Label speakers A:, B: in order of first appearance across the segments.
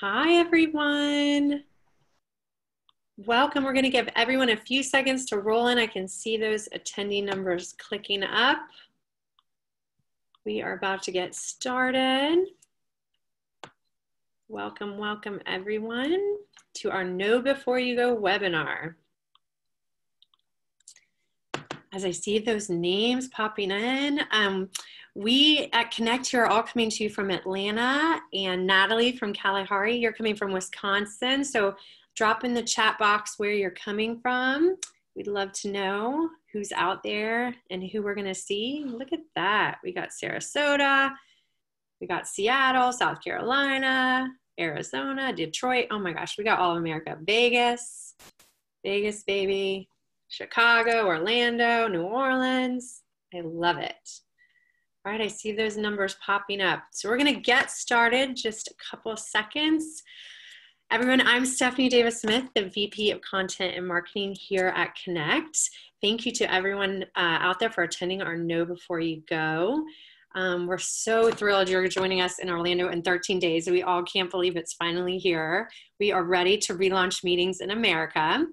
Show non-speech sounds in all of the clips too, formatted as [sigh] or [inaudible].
A: Hi, everyone. Welcome. We're going to give everyone a few seconds to roll in. I can see those attendee numbers clicking up. We are about to get started. Welcome, welcome, everyone, to our Know Before You Go webinar. As I see those names popping in, um, we at Connect here are all coming to you from Atlanta, and Natalie from Kalahari, you're coming from Wisconsin. So drop in the chat box where you're coming from. We'd love to know who's out there and who we're going to see. Look at that. We got Sarasota, we got Seattle, South Carolina, Arizona, Detroit. Oh my gosh, we got all of America. Vegas, Vegas, baby, Chicago, Orlando, New Orleans. I love it. All right, I see those numbers popping up. So we're gonna get started just a couple seconds. Everyone, I'm Stephanie Davis Smith, the VP of Content and Marketing here at Connect. Thank you to everyone uh, out there for attending our Know Before You Go. Um, we're so thrilled you're joining us in Orlando in 13 days. We all can't believe it's finally here. We are ready to relaunch meetings in America.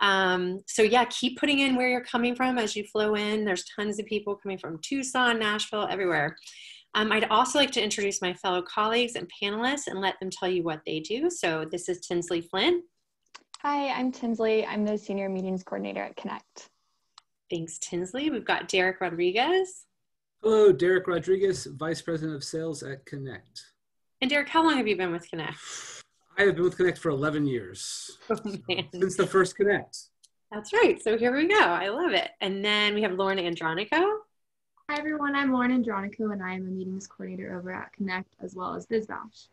A: Um, so yeah, keep putting in where you're coming from as you flow in. There's tons of people coming from Tucson, Nashville, everywhere. Um, I'd also like to introduce my fellow colleagues and panelists and let them tell you what they do. So this is Tinsley Flynn.
B: Hi, I'm Tinsley. I'm the Senior Meetings Coordinator at Connect.
A: Thanks, Tinsley. We've got Derek Rodriguez.
C: Hello, Derek Rodriguez, Vice President of Sales at Connect.
A: And Derek, how long have you been with Connect? [sighs]
C: I have been with Connect for 11 years. [laughs] Oh, since the first Connect.
A: That's right. So here we go. I love it. And then we have Lauren Andronico.
D: Hi, everyone. I'm Lauren Andronico, and I am a meetings coordinator over at Connect as well as BizBash.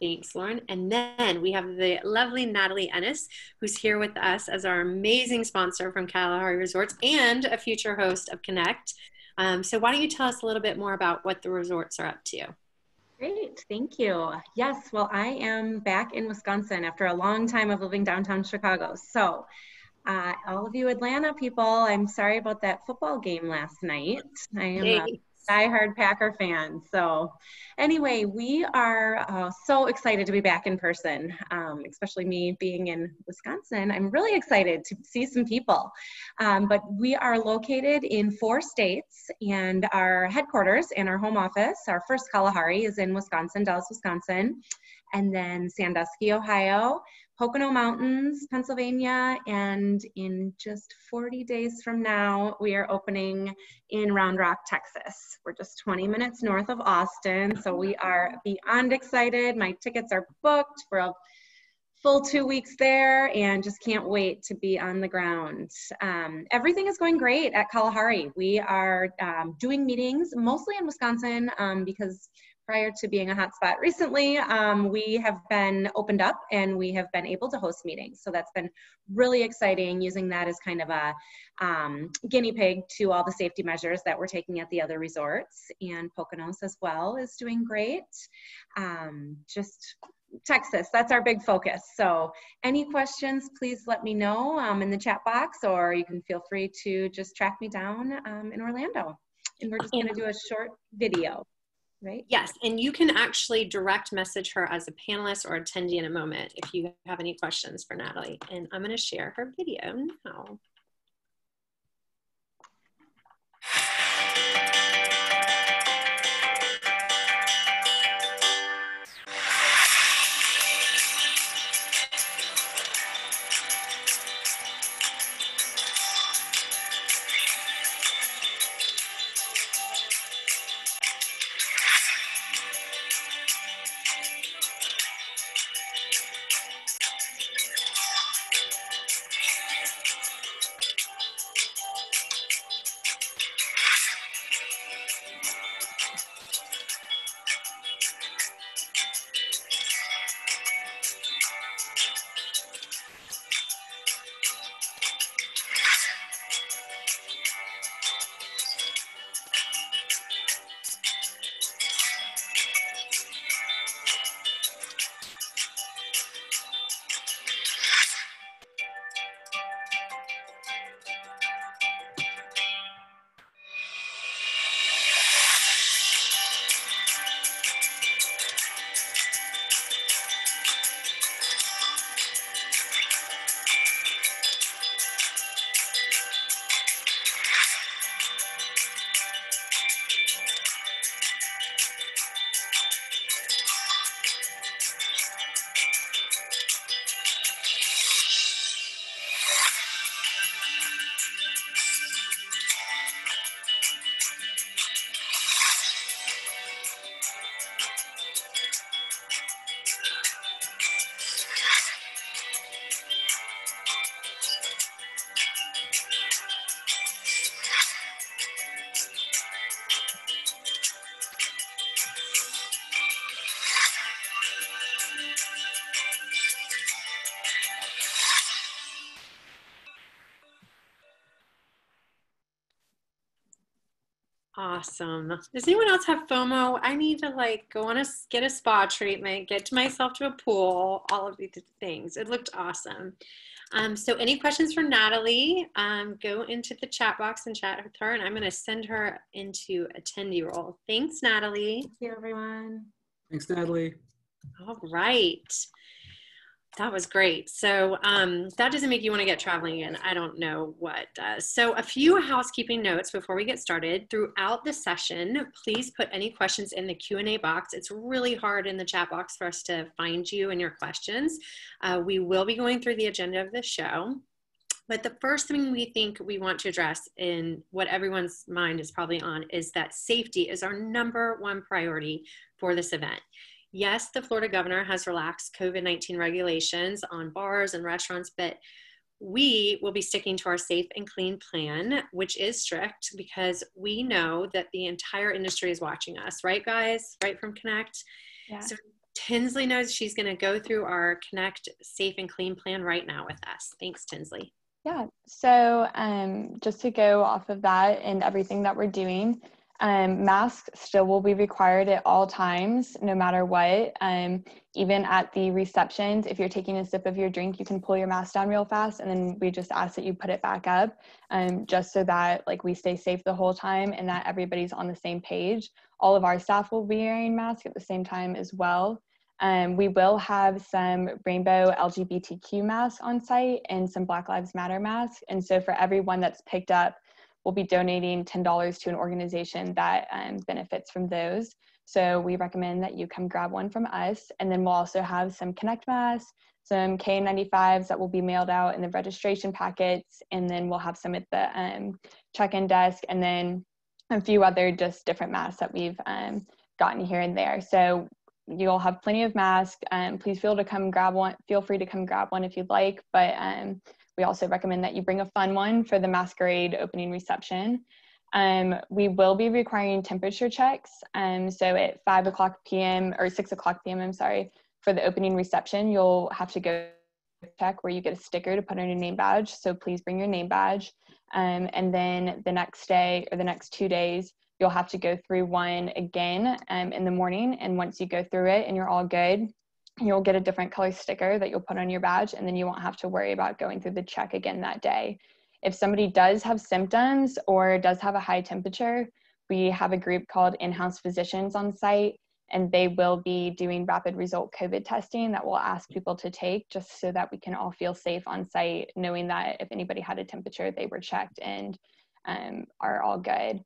A: Thanks, Lauren. And then we have the lovely Natalie Ennis, who's here with us as our amazing sponsor from Kalahari Resorts and a future host of Connect. Um, so, why don't you tell us a little bit more about what the resorts are up to?
E: Great, thank you. Yes, well, I am back in Wisconsin after a long time of living downtown Chicago. So, uh, all of you Atlanta people, I'm sorry about that football game last night. I am diehard Packer fan. So, anyway, we are uh, so excited to be back in person, um, especially me being in Wisconsin. I'm really excited to see some people. Um, but we are located in four states, and our headquarters and our home office, our first Kalahari, is in Wisconsin, Dells, Wisconsin, and then Sandusky, Ohio. Pocono Mountains, Pennsylvania, and in just 40 days from now, we are opening in Round Rock, Texas. We're just 20 minutes north of Austin, so we are beyond excited. My tickets are booked for a full two weeks there and just can't wait to be on the ground. Um, everything is going great at Kalahari. We are um, doing meetings mostly in Wisconsin um, because prior to being a hotspot recently, um, we have been opened up and we have been able to host meetings. So that's been really exciting using that as kind of a um, guinea pig to all the safety measures that we're taking at the other resorts. And Poconos as well is doing great. Um, just Texas, that's our big focus. So any questions, please let me know um, in the chat box or you can feel free to just track me down um, in Orlando. And we're just gonna do a short video right?
A: Yes, and you can actually direct message her as a panelist or attendee in a moment if you have any questions for Natalie. And I'm going to share her video now. Awesome. Does anyone else have FOMO? I need to like go on a get a spa treatment, get to myself to a pool, all of these things. It looked awesome. Um, so any questions for Natalie, um, go into the chat box and chat with her and I'm gonna send her into attendee role. Thanks, Natalie.
E: Thank you, everyone.
C: Thanks, Natalie.
A: All right. That was great. So um, that doesn't make you want to get traveling again. I don't know what does. So a few housekeeping notes before we get started. Throughout the session, please put any questions in the Q&A box. It's really hard in the chat box for us to find you and your questions. Uh, we will be going through the agenda of the show. But the first thing we think we want to address in what everyone's mind is probably on is that safety is our number one priority for this event yes, the Florida governor has relaxed COVID 19 regulations on bars and restaurants, but we will be sticking to our safe and clean plan, which is strict because we know that the entire industry is watching us, right, guys? Right from Connect? Yeah. So Tinsley knows she's going to go through our Connect safe and clean plan right now with us. Thanks, Tinsley.
B: Yeah, so um, just to go off of that and everything that we're doing, um, masks still will be required at all times, no matter what. Um, even at the receptions, if you're taking a sip of your drink, you can pull your mask down real fast, and then we just ask that you put it back up, um, just so that like we stay safe the whole time and that everybody's on the same page. All of our staff will be wearing masks at the same time as well. Um, we will have some rainbow LGBTQ masks on site and some Black Lives Matter masks. And so for everyone that's picked up we'll be donating $10 to an organization that um, benefits from those. So we recommend that you come grab one from us. And then we'll also have some Connect masks, some K95s that will be mailed out in the registration packets. And then we'll have some at the um, check-in desk and then a few other just different masks that we've um, gotten here and there. So you'll have plenty of masks. Um, please feel to come grab one. Feel free to come grab one if you'd like. But um, we also recommend that you bring a fun one for the masquerade opening reception. Um, we will be requiring temperature checks. Um, so at 5 o'clock p.m. or 6 o'clock p.m., I'm sorry, for the opening reception, you'll have to go check where you get a sticker to put on your name badge. So please bring your name badge. Um, and then the next day or the next two days, you'll have to go through one again um, in the morning. And once you go through it and you're all good, you'll get a different color sticker that you'll put on your badge and then you won't have to worry about going through the check again that day. If somebody does have symptoms or does have a high temperature, we have a group called in-house physicians on site and they will be doing rapid result COVID testing that we'll ask people to take just so that we can all feel safe on site, knowing that if anybody had a temperature, they were checked and um, are all good.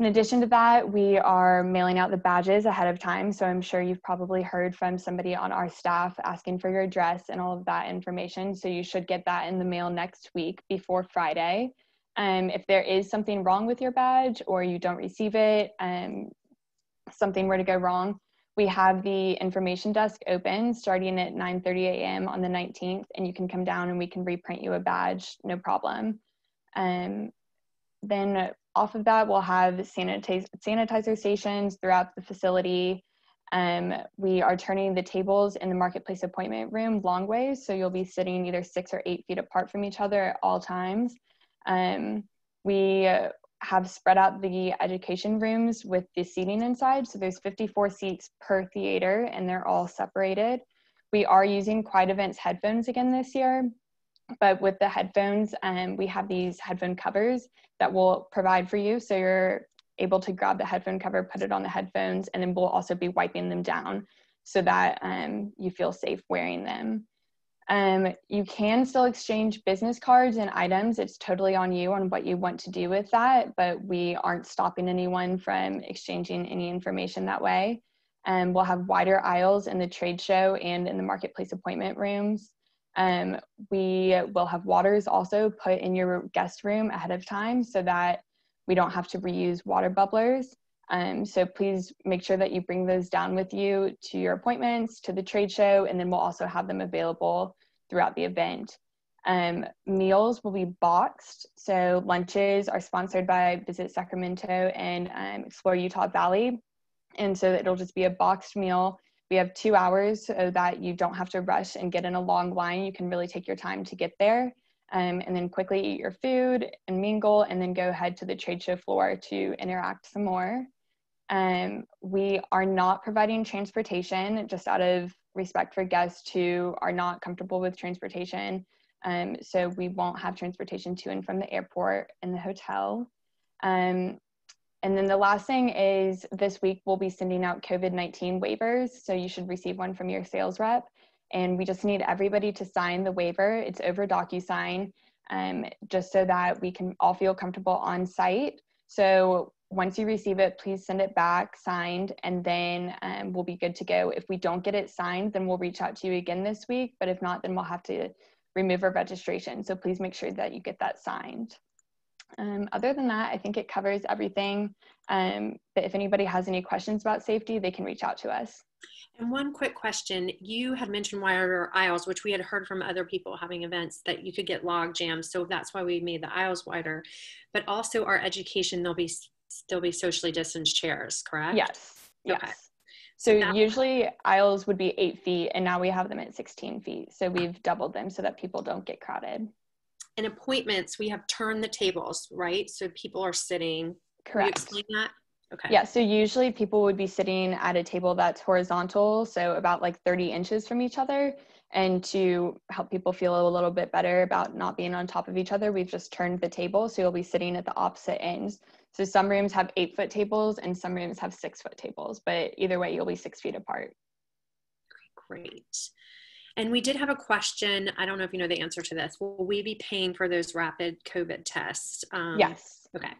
B: In addition to that, we are mailing out the badges ahead of time. So I'm sure you've probably heard from somebody on our staff asking for your address and all of that information. So you should get that in the mail next week before Friday. Um, if there is something wrong with your badge or you don't receive it, um, something were to go wrong, we have the information desk open starting at 9.30 a.m. on the 19th, and you can come down and we can reprint you a badge, no problem. Um, then off of that, we'll have sanitize, sanitizer stations throughout the facility. Um, we are turning the tables in the marketplace appointment room long ways, so you'll be sitting either six or eight feet apart from each other at all times. Um, we have spread out the education rooms with the seating inside, so there's 54 seats per theater, and they're all separated. We are using Quiet Events headphones again this year, but with the headphones, um, we have these headphone covers that will provide for you. So you're able to grab the headphone cover, put it on the headphones, and then we'll also be wiping them down so that um, you feel safe wearing them. Um, you can still exchange business cards and items. It's totally on you on what you want to do with that, but we aren't stopping anyone from exchanging any information that way. Um, we'll have wider aisles in the trade show and in the marketplace appointment rooms. Um, we will have waters also put in your guest room ahead of time so that we don't have to reuse water bubblers. Um, so please make sure that you bring those down with you to your appointments, to the trade show, and then we'll also have them available throughout the event. Um, meals will be boxed. So lunches are sponsored by Visit Sacramento and um, Explore Utah Valley. And so it'll just be a boxed meal we have two hours so that you don't have to rush and get in a long line. You can really take your time to get there. um, and then quickly eat your food and mingle, and then go head to the trade show floor to interact some more. Um, we are not providing transportation just out of respect for guests who are not comfortable with transportation. Um, so we won't have transportation to and from the airport and the hotel. Um, and then the last thing is this week we'll be sending out COVID 19 waivers. So you should receive one from your sales rep. And we just need everybody to sign the waiver. It's over DocuSign, um, just so that we can all feel comfortable on site. So once you receive it, please send it back signed, and then um, we'll be good to go. If we don't get it signed, then we'll reach out to you again this week. But if not, then we'll have to remove our registration. So please make sure that you get that signed. Um, other than that, I think it covers everything. Um, but if anybody has any questions about safety, they can reach out to us.
A: And one quick question. You had mentioned wider aisles, which we had heard from other people having events that you could get log jams. So that's why we made the aisles wider. But also our education, there'll be still be socially distanced chairs, correct?
B: Yes. Yes. Okay. So that usually aisles would be eight feet and now we have them at 16 feet. So we've doubled them so that people don't get crowded.
A: In appointments, we have turned the tables, right? So people are sitting.
B: Correct.
A: explain that? Okay.
B: Yeah, so usually people would be sitting at a table that's horizontal, so about like 30 inches from each other. And to help people feel a little bit better about not being on top of each other, we've just turned the table. So you'll be sitting at the opposite ends. So some rooms have eight foot tables and some rooms have six foot tables, but either way, you'll be six feet apart.
A: Great. And we did have a question. I don't know if you know the answer to this. Will we be paying for those rapid COVID tests?
B: Um, yes.
A: Okay.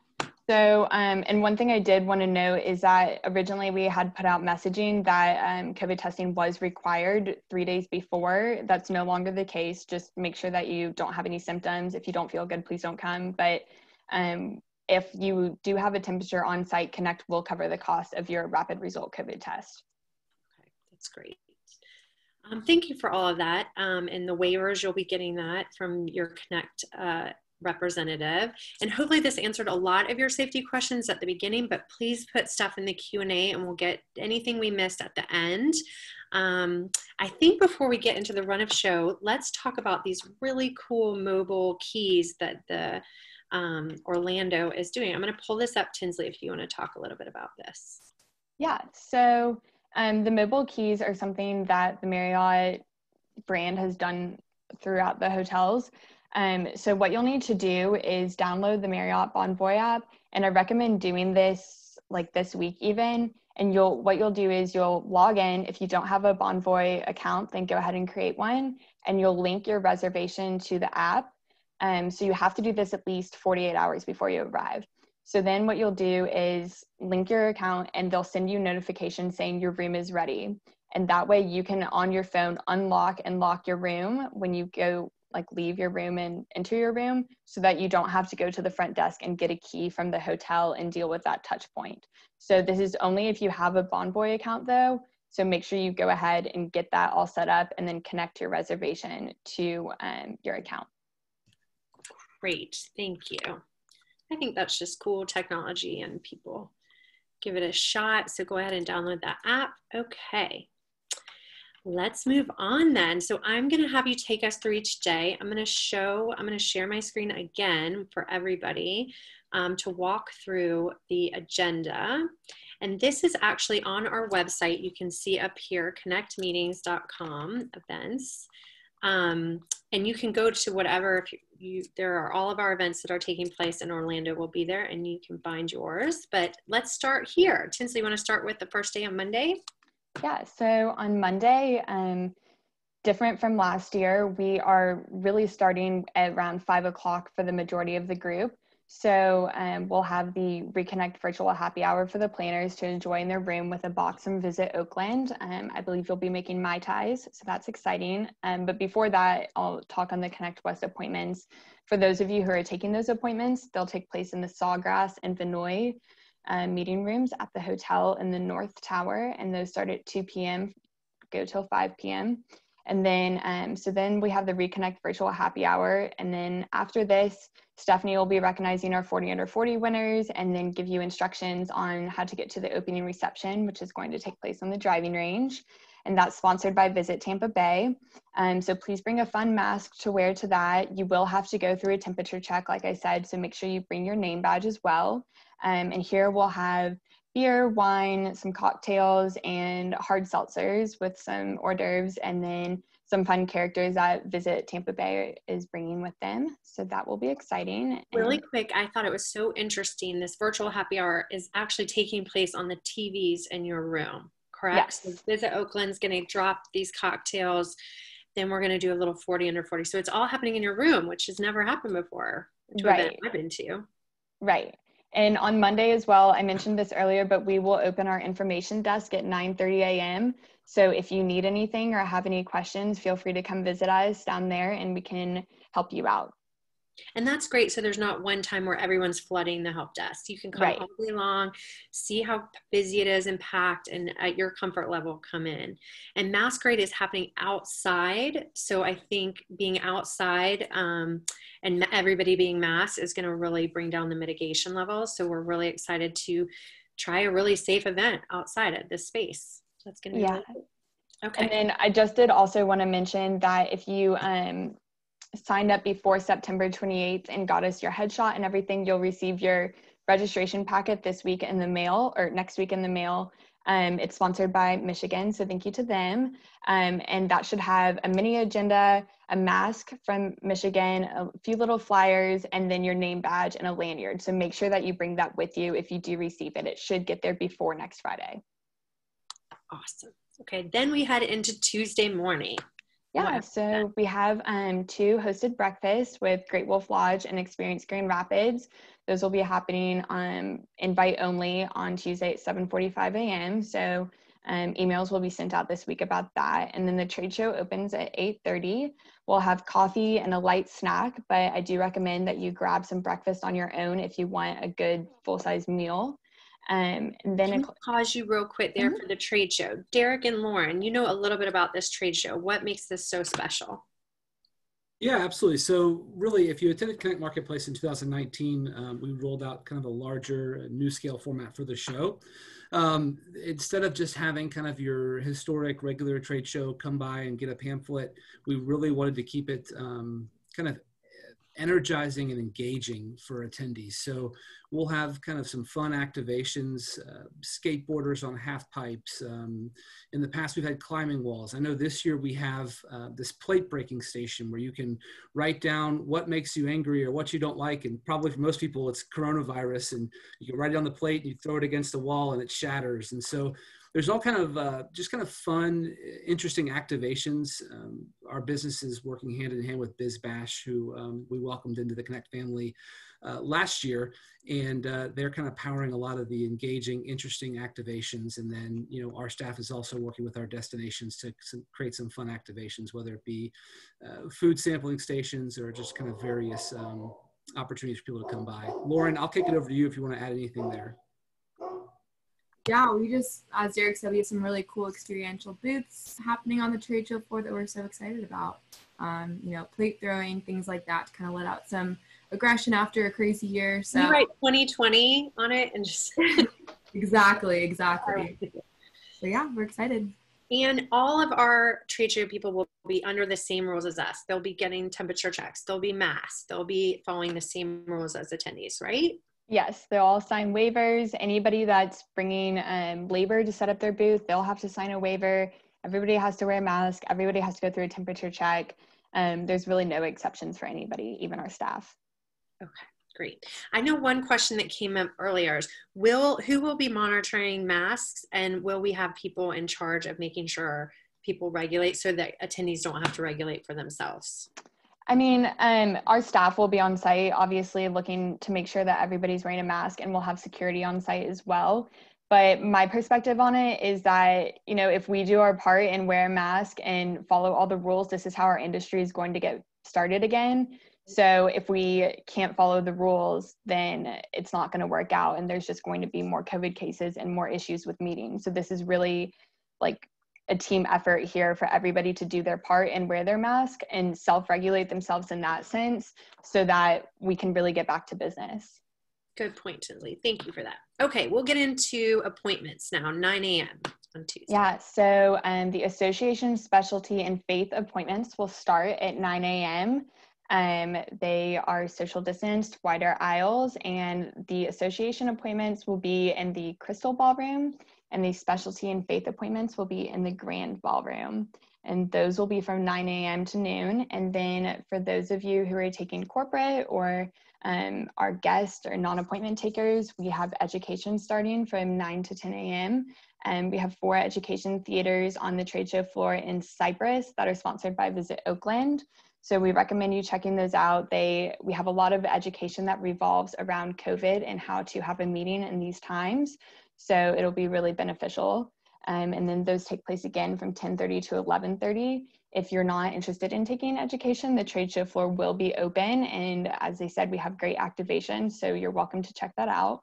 B: So, um, and one thing I did want to note is that originally we had put out messaging that um, COVID testing was required three days before. That's no longer the case. Just make sure that you don't have any symptoms. If you don't feel good, please don't come. But um, if you do have a temperature on site, Connect will cover the cost of your rapid result COVID test.
A: Okay, that's great. Um, thank you for all of that. Um, and the waivers, you'll be getting that from your Connect uh, representative. And hopefully this answered a lot of your safety questions at the beginning, but please put stuff in the Q&A and we'll get anything we missed at the end. Um, I think before we get into the run of show, let's talk about these really cool mobile keys that the um, Orlando is doing. I'm going to pull this up, Tinsley, if you want to talk a little bit about this.
B: Yeah, so um, the mobile keys are something that the Marriott brand has done throughout the hotels. Um, so what you'll need to do is download the Marriott Bonvoy app, and I recommend doing this like this week even. And you'll what you'll do is you'll log in. If you don't have a Bonvoy account, then go ahead and create one, and you'll link your reservation to the app. Um, so you have to do this at least 48 hours before you arrive. So then what you'll do is link your account, and they'll send you notifications saying your room is ready. And that way you can on your phone unlock and lock your room when you go like leave your room and enter your room so that you don't have to go to the front desk and get a key from the hotel and deal with that touch point. So this is only if you have a Bonvoy account though. So make sure you go ahead and get that all set up and then connect your reservation to um, your account.
A: Great, thank you. I think that's just cool technology and people give it a shot. So go ahead and download that app. Okay, Let's move on then. So I'm going to have you take us through each day. I'm going to show, I'm going to share my screen again for everybody um, to walk through the agenda. And this is actually on our website. You can see up here, connectmeetings.com events. Um, and you can go to whatever, if you, you, there are all of our events that are taking place in Orlando will be there and you can find yours. But let's start here. Tinsley, you want to start with the first day on Monday?
B: Yeah, so on Monday, um, different from last year, we are really starting at around five o'clock for the majority of the group. So um, we'll have the Reconnect virtual happy hour for the planners to enjoy in their room with a box and Visit Oakland. Um, I believe you'll be making Mai Tais, so that's exciting. Um, but before that, I'll talk on the Connect West appointments. For those of you who are taking those appointments, they'll take place in the Sawgrass and Vinoy uh, meeting rooms at the hotel in the North Tower, and those start at 2 p.m., go till 5 p.m. And then, um, so then we have the Reconnect virtual happy hour. And then after this, Stephanie will be recognizing our 40 under 40 winners and then give you instructions on how to get to the opening reception, which is going to take place on the driving range. and that's sponsored by Visit Tampa Bay. Um, so please bring a fun mask to wear to that. You will have to go through a temperature check, like I said, so make sure you bring your name badge as well. Um, and here we'll have beer, wine, some cocktails, and hard seltzers with some hors d'oeuvres, and then some fun characters that Visit Tampa Bay is bringing with them. So that will be exciting.
A: Really quick, I thought it was so interesting. This virtual happy hour is actually taking place on the TVs in your room, correct?
B: Yes.
A: So Visit Oakland's going to drop these cocktails. Then we're going to do a little 40 under 40. So it's all happening in your room, which has never happened before. To
B: Right.
A: event I've been to.
B: Right. And on Monday as well, I mentioned this earlier, but we will open our information desk at 9:30 a.m. So if you need anything or have any questions, feel free to come visit us down there and we can help you out.
A: And that's great. So there's not one time where everyone's flooding the help desk. You can come
B: Right.
A: all day long, see how busy it is and packed, and at your comfort level, come in. And Masquerade is happening outside. So I think being outside um, and everybody being masked is going to really bring down the mitigation levels. So we're really excited to try a really safe event outside at this space. So that's going to be
B: Yeah.
A: really. Okay.
B: And then I just did also want to mention that if you um, signed up before September 28th and got us your headshot and everything, you'll receive your registration packet this week in the mail or next week in the mail. Um, it's sponsored by Michigan, so thank you to them. Um, and that should have a mini agenda, a mask from Michigan, a few little flyers, and then your name badge and a lanyard. So make sure that you bring that with you if you do receive it. It should get there before next Friday.
A: awesome. Okay. Then we head into Tuesday morning.
B: Yeah, so we have um, two hosted breakfasts with Great Wolf Lodge and Experience Grand Rapids. Those will be happening um, invite only on Tuesday at 7:45 a.m. So um, emails will be sent out this week about that. And then the trade show opens at 8:30. We'll have coffee and a light snack, but I do recommend that you grab some breakfast on your own if you want a good full-size meal. Um, and then
A: Can
B: a
A: I pause you real quick there for the trade show? Derek and Lauren, you know a little bit about this trade show. What makes this so special?
C: Yeah, absolutely. So, really, if you attended Connect Marketplace in 2019, um, we rolled out kind of a larger uh, new scale format for the show. Um, instead of just having kind of your historic regular trade show come by and get a pamphlet, we really wanted to keep it um, kind of energizing and engaging for attendees. So we'll have kind of some fun activations, uh, skateboarders on half pipes. Um, in the past, we've had climbing walls. I know this year we have uh, this plate breaking station where you can write down what makes you angry or what you don't like. And probably for most people, it's coronavirus. And you can write it on the plate and you throw it against the wall and it shatters. And so there's all kind of uh, just kind of fun, interesting activations. Um, our business is working hand in hand with BizBash, who um, we welcomed into the Connect family uh, last year, and uh, they're kind of powering a lot of the engaging, interesting activations. And then, you know, our staff is also working with our destinations to some, create some fun activations, whether it be uh, food sampling stations or just kind of various um, opportunities for people to come by. Lauren, I'll kick it over to you if you want to add anything there.
D: Yeah, we just, as Derek said, we have some really cool experiential booths happening on the trade show floor that we're so excited about. Um, you know, plate throwing, things like that to kind of let out some aggression after a crazy year. So
A: You write 2020 on it and just. [laughs] [laughs]
D: exactly, exactly. So yeah, we're excited.
A: And all of our trade show people will be under the same rules as us. They'll be getting temperature checks. They'll be masked. They'll be following the same rules as attendees, right?
B: Yes, they'll all sign waivers. Anybody that's bringing um, labor to set up their booth, they'll have to sign a waiver. Everybody has to wear a mask. Everybody has to go through a temperature check. Um, there's really no exceptions for anybody, even our staff.
A: Okay, great. I know one question that came up earlier is will who will be monitoring masks and will we have people in charge of making sure people regulate so that attendees don't have to regulate for themselves?
B: I mean, um, our staff will be on site, obviously looking to make sure that everybody's wearing a mask, and we'll have security on site as well. But my perspective on it is that, you know, if we do our part and wear a mask and follow all the rules, this is how our industry is going to get started again. So if we can't follow the rules, then it's not going to work out. And there's just going to be more COVID cases and more issues with meetings. So this is really like a team effort here for everybody to do their part and wear their mask and self-regulate themselves in that sense so that we can really get back to business.
A: Good point, Tinsley. Thank you for that. Okay, we'll get into appointments now, 9 a.m. on Tuesday?
B: Yeah, so um, the association specialty and faith appointments will start at 9 a.m. Um, they are social distanced, wider aisles, and the association appointments will be in the Crystal Ballroom, and the specialty and faith appointments will be in the Grand Ballroom. And those will be from 9 a.m. to noon. And then for those of you who are taking corporate or um, our guests or non appointment takers, we have education starting from 9 to 10 a.m. And we have four education theaters on the trade show floor in Cypress that are sponsored by Visit Oakland. So we recommend you checking those out. They we have a lot of education that revolves around COVID and how to have a meeting in these times. So it'll be really beneficial. Um, and then those take place again from 10:30 to 11:30. If you're not interested in taking education, the trade show floor will be open. And as I said, we have great activation, so you're welcome to check that out.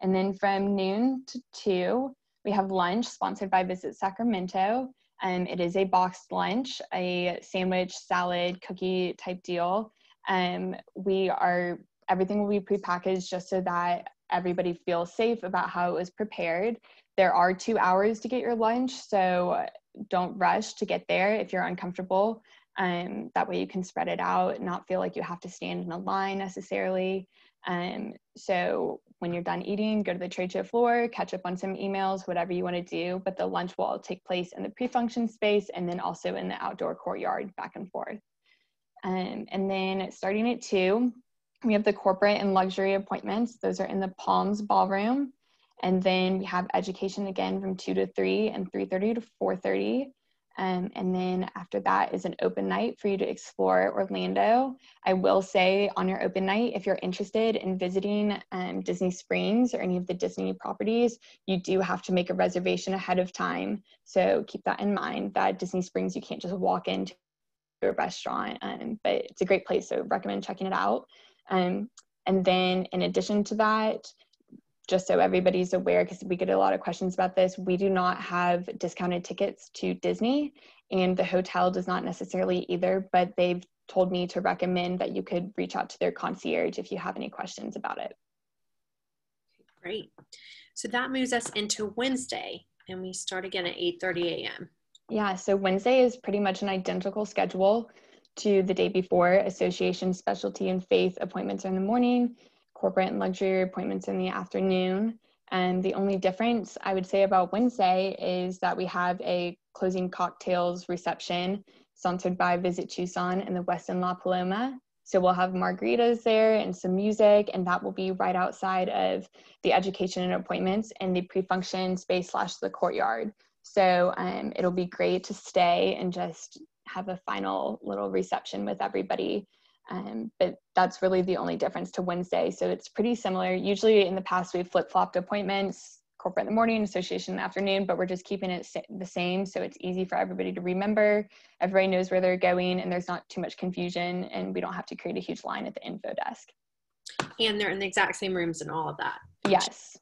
B: And then from noon to two, we have lunch sponsored by Visit Sacramento. Um, it is a boxed lunch, a sandwich, salad, cookie type deal. Um, we are, everything will be prepackaged just so that everybody feels safe about how it was prepared. There are two hours to get your lunch, so don't rush to get there if you're uncomfortable. Um, that way you can spread it out, not feel like you have to stand in a line necessarily. Um, so when you're done eating, go to the trade show floor, catch up on some emails, whatever you want to do. But the lunch will take place in the pre-function space and then also in the outdoor courtyard back and forth. Um, and then starting at two, we have the corporate and luxury appointments. Those are in the Palms Ballroom. And then we have education again from 2 to 3 and 3.30 to 4.30. Um, and then after that is an open night for you to explore Orlando. I will say on your open night, if you're interested in visiting um, Disney Springs or any of the Disney properties, you do have to make a reservation ahead of time. So keep that in mind that Disney Springs, you can't just walk into a restaurant, um, but it's a great place. So recommend checking it out. Um, and then in addition to that, just so everybody's aware, because we get a lot of questions about this, we do not have discounted tickets to Disney, and the hotel does not necessarily either, but they've told me to recommend that you could reach out to their concierge if you have any questions about it.
A: Great. So that moves us into Wednesday, and we start again at 8.30 a.m.
B: Yeah, so Wednesday is pretty much an identical schedule to the day before. Association, specialty, and faith appointments are in the morning corporate and luxury appointments in the afternoon. And the only difference I would say about Wednesday is that we have a closing cocktails reception sponsored by Visit Tucson and the Westin La Paloma. So we'll have margaritas there and some music, and that will be right outside of the education and appointments in the pre-function space slash the courtyard. So um, it'll be great to stay and just have a final little reception with everybody um, but that's really the only difference to Wednesday. So it's pretty similar. Usually in the past, we've flip flopped appointments, corporate in the morning, association in the afternoon, but we're just keeping it the same. So it's easy for everybody to remember. Everybody knows where they're going and there's not too much confusion and we don't have to create a huge line at the info desk.
A: And they're in the exact same rooms and all of that.
B: Yes.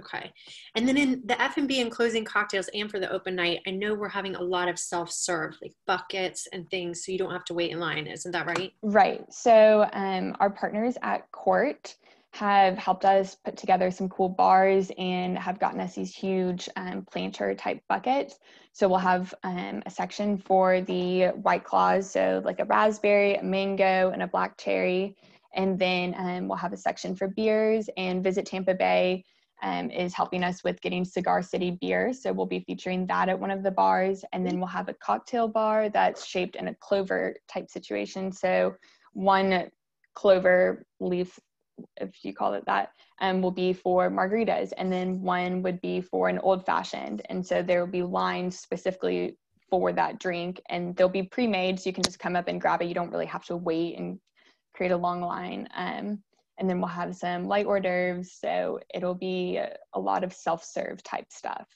A: Okay. And then in the F&B and closing cocktails and for the open night, I know we're having a lot of self-serve, like buckets and things, so you don't have to wait in line. Isn't that right?
B: Right. So um, our partners at Court have helped us put together some cool bars and have gotten us these huge um, planter type buckets. So we'll have um, a section for the white claws, so like a raspberry, a mango, and a black cherry. And then um, we'll have a section for beers and Visit Tampa Bay um, is helping us with getting Cigar City beer. So we'll be featuring that at one of the bars. And then we'll have a cocktail bar that's shaped in a clover type situation. So one clover leaf, if you call it that, um, will be for margaritas. And then one would be for an old fashioned. And so there will be lines specifically for that drink and they'll be pre-made so you can just come up and grab it. You don't really have to wait and create a long line. Um, and then we'll have some light hors d'oeuvres. So it'll be a lot of self serve type stuff.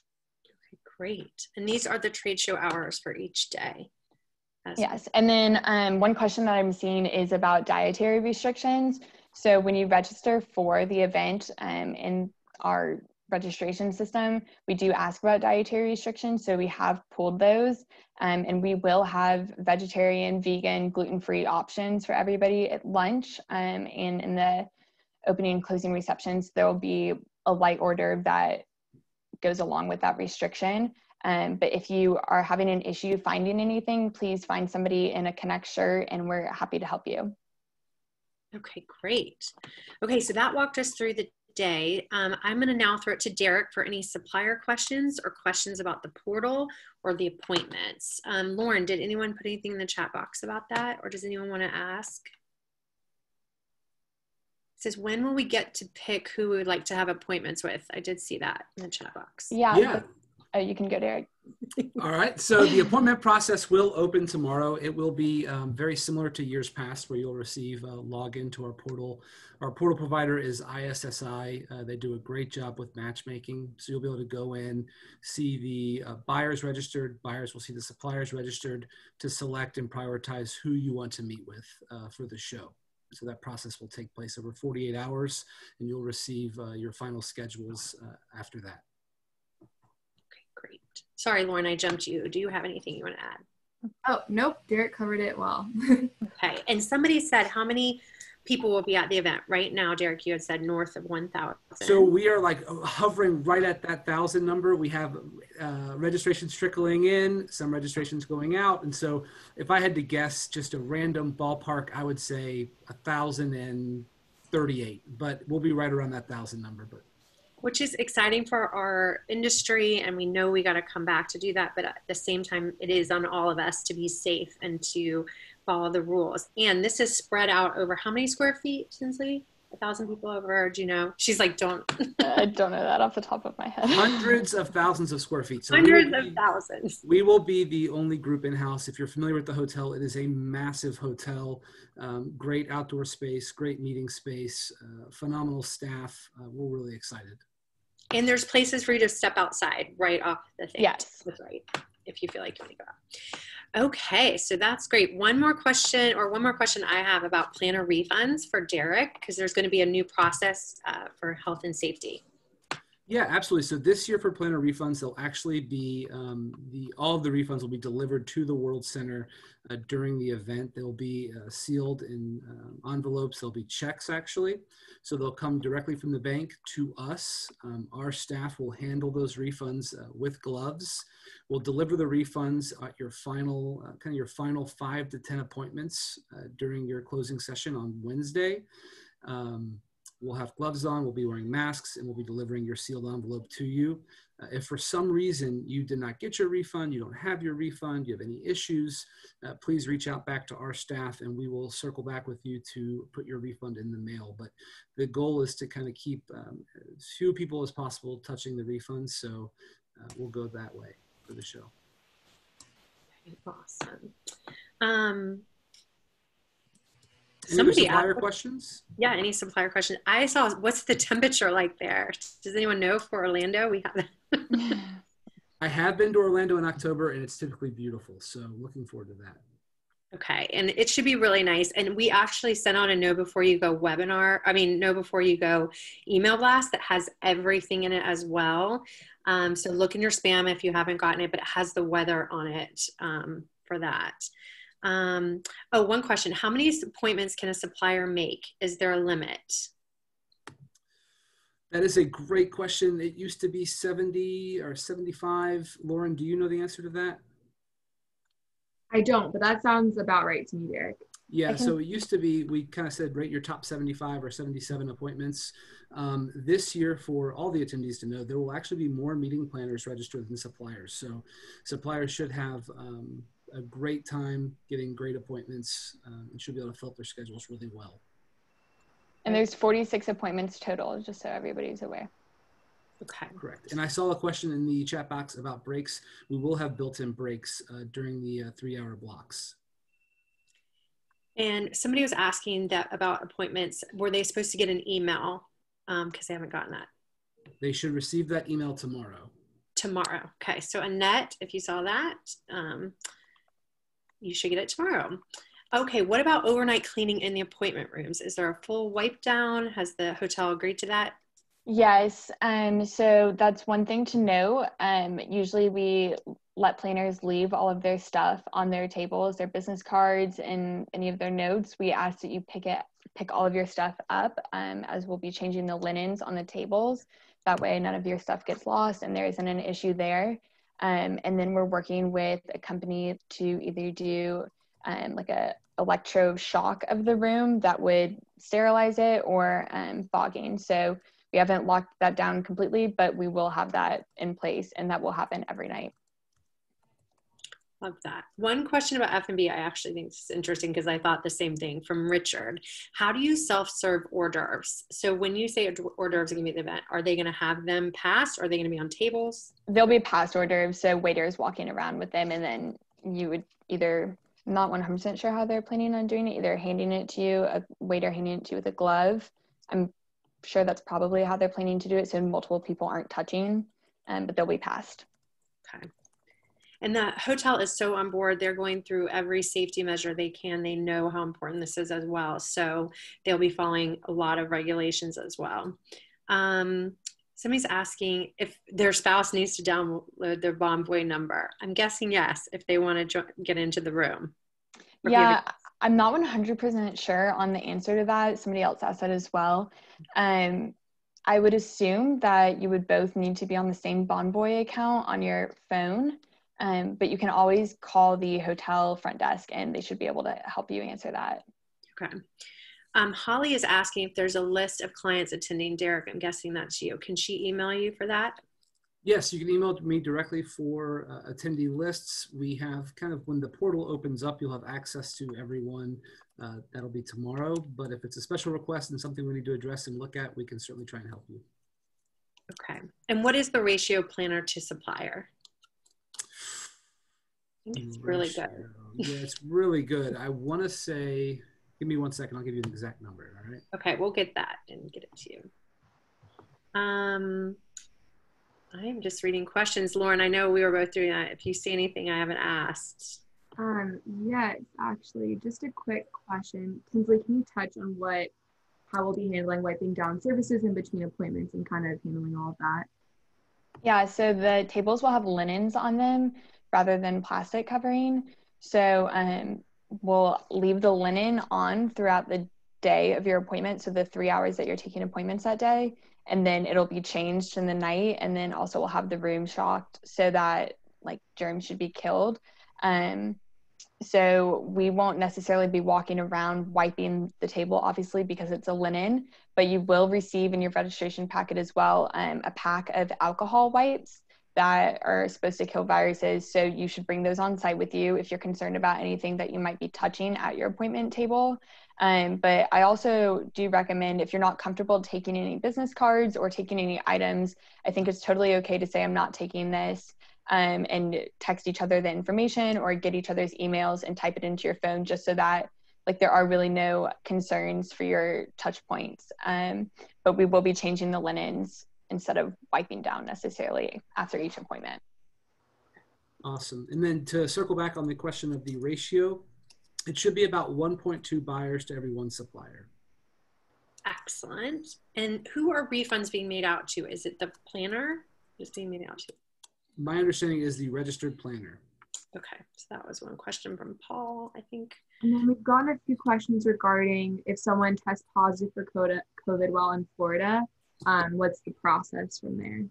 A: Okay, Great. And these are the trade show hours for each day.
B: yes. And then um, one question that I'm seeing is about dietary restrictions. So when you register for the event um, in our registration system, we do ask about dietary restrictions. So we have pulled those um, and we will have vegetarian, vegan, gluten-free options for everybody at lunch. Um, and in the opening and closing receptions, there will be a light order that goes along with that restriction. Um, but if you are having an issue finding anything, please find somebody in a Connect shirt and we're happy to help you.
A: Okay, great. Okay, so that walked us through the day. Um, I'm going to now throw it to Derek for any supplier questions or questions about the portal or the appointments. Um, Lauren, did anyone put anything in the chat box about that or does anyone want to ask? It says, when will we get to pick who we would like to have appointments with? I did see that in the chat box.
B: Yeah.
C: Yeah.
B: Oh, you can go, Derek. [laughs]
C: All right. So the appointment process will open tomorrow. It will be um, very similar to years past, where you'll receive a login to our portal. Our portal provider is ISSI. Uh, they do a great job with matchmaking. So you'll be able to go in, see the uh, buyers registered. Buyers will see the suppliers registered to select and prioritize who you want to meet with uh, for the show. So that process will take place over 48 hours, and you'll receive uh, your final schedules uh, after that.
A: Okay, great. Sorry, Lauren, I jumped you. Do you have anything you want to add?
D: Oh, nope. Derek covered it well. [laughs]
A: Okay. And somebody said how many people will be at the event right now? Derek, you had said north of 1,000.
C: So we are like hovering right at that thousand number. We have uh, registrations trickling in, some registrations going out, and so if I had to guess, just a random ballpark, I would say a thousand and thirty-eight. But we'll be right around that thousand number. But
A: which is exciting for our industry and we know we got to come back to do that but at the same time it is on all of us to be safe and to follow the rules and this is spread out over how many square feet Tinsley? a thousand people over do you know she's like don't
B: I don't know that off the top of my head. [laughs]
C: hundreds of thousands of square feet. So
A: hundreds
C: will
A: of thousands
C: We will be the only group in house. If you're familiar with the hotel, it is a massive hotel, um, great outdoor space, great meeting space, uh, phenomenal staff. Uh, we're really excited.
A: and there's places for you to step outside right off the thing
B: Yes.
A: that's right if you feel like you want to go out okay so that's great. One more question or one more question i have about planner refunds for derek because there's going to be a new process uh, for health and safety
C: Yeah, absolutely. So this year for planner refunds, they'll actually be um, the all of the refunds will be delivered to the World Center uh, during the event. They'll be uh, sealed in um, envelopes. They'll be checks actually, so they'll come directly from the bank to us. Um, our staff will handle those refunds uh, with gloves. We'll deliver the refunds at your final uh, kind of your final five to ten appointments uh, during your closing session on Wednesday. Um, We'll have gloves on, we'll be wearing masks, and we'll be delivering your sealed envelope to you. Uh, if for some reason you did not get your refund, you don't have your refund, you have any issues, uh, please reach out back to our staff and we will circle back with you to put your refund in the mail. But the goal is to kind of keep um, as few people as possible touching the refunds, so uh, we'll go that way for the show.
A: awesome um,
C: Any
A: Somebody
C: supplier
A: asked-
C: questions?
A: yeah any supplier question i saw what's the temperature like there does anyone know for orlando we have [laughs]
C: I have been to Orlando in October and it's typically beautiful, so looking forward to that.
A: Okay, and it should be really nice. And we actually sent out a Know Before You Go webinar, I mean, Know Before You Go email blast that has everything in it as well. Um, so look in your spam if you haven't gotten it, but it has the weather on it um, for that. Um, oh, one question How many appointments can a supplier make? Is there a limit?
C: That is a great question. It used to be 70 or 75. Lauren, do you know the answer to that?
D: I don't, but that sounds about right to me, Derek.
C: Yeah, so it used to be, we kind of said rate your top 75 or 77 appointments. Um, this year, for all the attendees to know, there will actually be more meeting planners registered than suppliers. So suppliers should have um, a great time getting great appointments um, and should be able to fill up their schedules really well.
B: And there's 46 appointments total, just so everybody's aware.
A: Okay.
C: Correct. And I saw a question in the chat box about breaks. We will have built-in breaks uh, during the uh, three-hour blocks.
A: And somebody was asking that about appointments. Were they supposed to get an email? Because they haven't gotten that.
C: They should receive that email tomorrow.
A: tomorrow. Okay, so Annette, if you saw that, um, you should get it tomorrow. Okay, what about overnight cleaning in the appointment rooms? Is there a full wipe down? Has the hotel agreed to that?
B: Yes, um, so that's one thing to know. Um, usually we let planners leave all of their stuff on their tables, their business cards, and any of their notes. We ask that you pick it, pick all of your stuff up, um, as we'll be changing the linens on the tables. That way, none of your stuff gets lost, and there isn't an issue there. Um, and then we're working with a company to either do um, like a electroshock of the room that would sterilize it or um, fogging. So we haven't locked that down completely, but we will have that in place and that will happen every night.
A: Love that. One question about F&B I actually think is interesting because I thought the same thing from Richard. How do you self-serve hors d'oeuvres? So when you say hors d'oeuvres are going to be at the event, are they going to have them passed? Are they going to be on tables?
B: They'll be passed hors d'oeuvres, so waiters walking around with them, and then you would either I'm not 100% sure how they're planning on doing it, either handing it to you, a waiter handing it to you with a glove. I'm sure that's probably how they're planning to do it, so multiple people aren't touching, um, but they'll be passed.
A: Okay. And the hotel is so on board. They're going through every safety measure they can. They know how important this is as well. So they'll be following a lot of regulations as well. Um, somebody's asking if their spouse needs to download their Bonvoy number. I'm guessing yes, if they want to get into the room.
B: Yeah, I'm not 100% sure on the answer to that. Somebody else asked that as well. Um, I would assume that you would both need to be on the same Bonvoy account on your phone. Um, but you can always call the hotel front desk and they should be able to help you answer that.
A: Okay. Um, Holly is asking if there's a list of clients attending Derek. I'm guessing that's you. Can she email you for that?
C: Yes, you can email me directly for uh, attendee lists. We have kind of when the portal opens up, you'll have access to everyone. Uh, that'll be tomorrow. But if it's a special request and something we need to address and look at, we can certainly try and help you.
A: Okay. And what is the ratio planner to supplier? It's really good.
C: yeah, it's really good. I want to say, give me one second. I'll give you an exact number. All right.
A: Okay, we'll get that and get it to you. Um, I am just reading questions. Lauren, I know we were both doing that. If you see anything I haven't asked.
D: Um, yes, actually, just a quick question. Tinsley, can you touch on what, how we'll be handling wiping down services in between appointments and kind of handling all of that?
B: Yeah, so the tables will have linens on them rather than plastic covering. So um, we'll leave the linen on throughout the day of your appointment. So the three hours that you're taking appointments that day. And then it'll be changed in the night. And then also we'll have the room shocked so that like germs should be killed. Um, so we won't necessarily be walking around wiping the table, obviously, because it's a linen, but you will receive in your registration packet as well um, a pack of alcohol wipes that are supposed to kill viruses. So you should bring those on site with you if you're concerned about anything that you might be touching at your appointment table. Um, but I also do recommend if you're not comfortable taking any business cards or taking any items, I think it's totally okay to say, I'm not taking this. Um, and text each other the information or get each other's emails and type it into your phone just so that like there are really no concerns for your touch points. Um, but we will be changing the linens instead of wiping down necessarily after each appointment.
C: Awesome. And then to circle back on the question of the ratio, it should be about 1.2 buyers to every one supplier.
A: Excellent. And who are refunds being made out to? Is it the planner just being made out to?
C: My understanding is the registered planner.
A: Okay, so that was one question from Paul, I think.
D: And then we've gotten a few questions regarding if someone tests positive for COVID while in Florida, um, what's the process from there?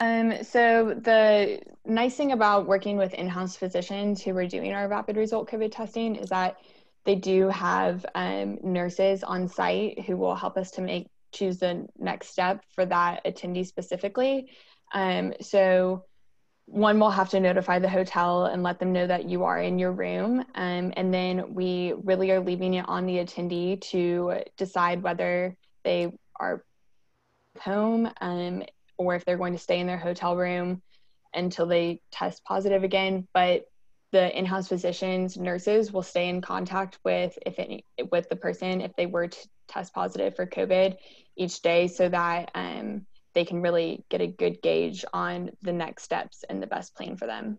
B: Um, so the nice thing about working with in-house physicians who are doing our rapid result COVID testing is that they do have um, nurses on site who will help us to make choose the next step for that attendee specifically. Um, so one will have to notify the hotel and let them know that you are in your room. Um, and then we really are leaving it on the attendee to decide whether they are home um, or if they're going to stay in their hotel room until they test positive again. But the in-house physicians, nurses will stay in contact with if any with the person if they were to test positive for COVID each day, so that um, they can really get a good gauge on the next steps and the best plan for them.